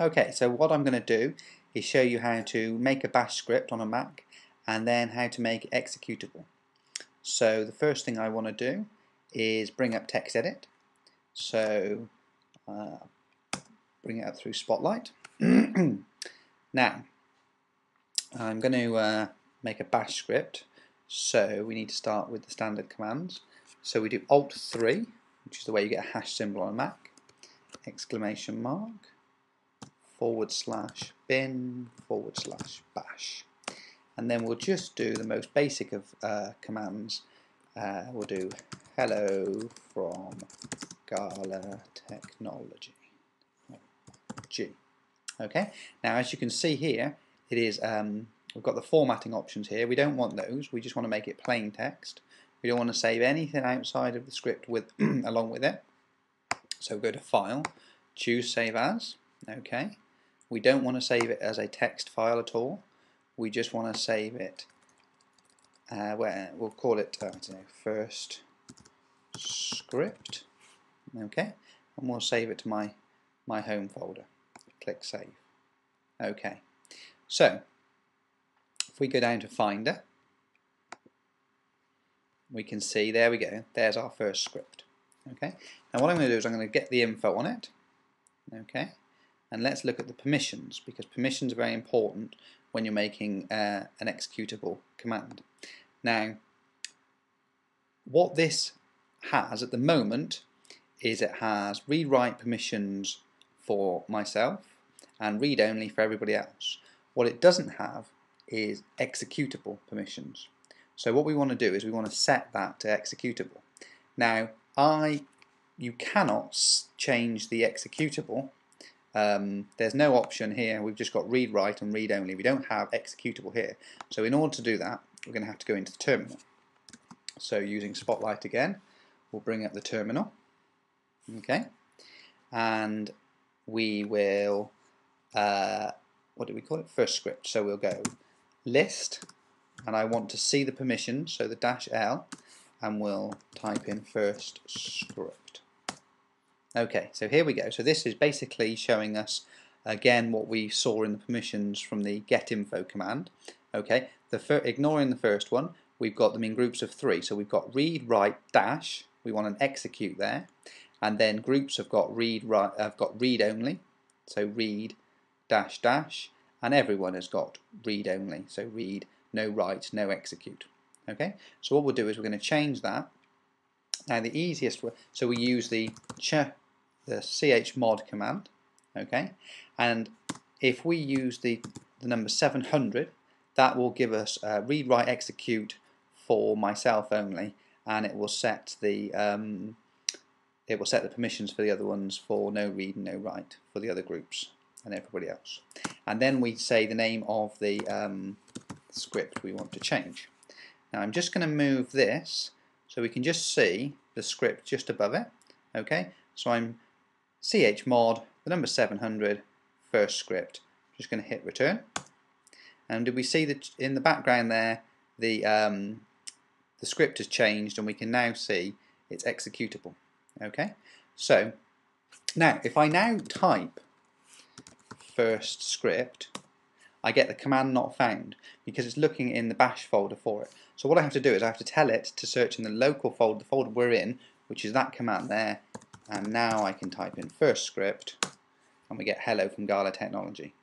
Okay, so what I'm going to do is show you how to make a bash script on a Mac and then how to make it executable. So the first thing I want to do is bring up TextEdit. So uh, bring it up through Spotlight. now, I'm going to uh, make a bash script. So we need to start with the standard commands. So we do Alt 3, which is the way you get a hash symbol on a Mac, exclamation mark, forward slash bin forward slash bash. And then we'll just do the most basic of uh, commands. Uh, we'll do hello from Gala Technology. G. Okay, now as you can see here, it is um, we've got the formatting options here. We don't want those, we just want to make it plain text. We don't want to save anything outside of the script with along with it. So go to File, choose Save As, okay. We don't want to save it as a text file at all. We just want to save it uh, where we'll call it uh, know, first script. Okay and we'll save it to my my home folder. Click save. Okay so if we go down to Finder we can see there we go there's our first script. Okay now what I'm going to do is I'm going to get the info on it. Okay and let's look at the permissions because permissions are very important when you're making uh, an executable command. Now, what this has at the moment is it has read-write permissions for myself and read-only for everybody else. What it doesn't have is executable permissions. So what we want to do is we want to set that to executable. Now, I you cannot change the executable um, there's no option here. We've just got read write and read only. We don't have executable here. So in order to do that, we're going to have to go into the terminal. So using Spotlight again, we'll bring up the terminal. Okay, and we will, uh, what do we call it? First script. So we'll go list, and I want to see the permissions, so the dash L, and we'll type in first script. Okay, so here we go. So this is basically showing us again what we saw in the permissions from the getinfo command. Okay, the ignoring the first one, we've got them in groups of three. So we've got read, write, dash. We want an execute there, and then groups have got read, write, have got read only. So read, dash, dash, and everyone has got read only. So read, no write, no execute. Okay, so what we'll do is we're going to change that. Now the easiest way, so we use the ch the chmod command, okay, and if we use the, the number 700, that will give us a read, write, execute for myself only, and it will set the um, it will set the permissions for the other ones for no read and no write for the other groups and everybody else. And then we say the name of the um, script we want to change. Now I'm just going to move this so we can just see the script just above it. Okay, so I'm chmod, the number 700, first script. Just going to hit return. And did we see that in the background there, the um, the script has changed, and we can now see it's executable. Okay, so now if I now type first script, I get the command not found because it's looking in the bash folder for it. So what I have to do is I have to tell it to search in the local folder, the folder we're in, which is that command there, and now I can type in first script and we get hello from Gala Technology.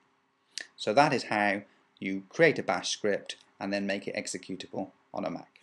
So that is how you create a bash script and then make it executable on a Mac.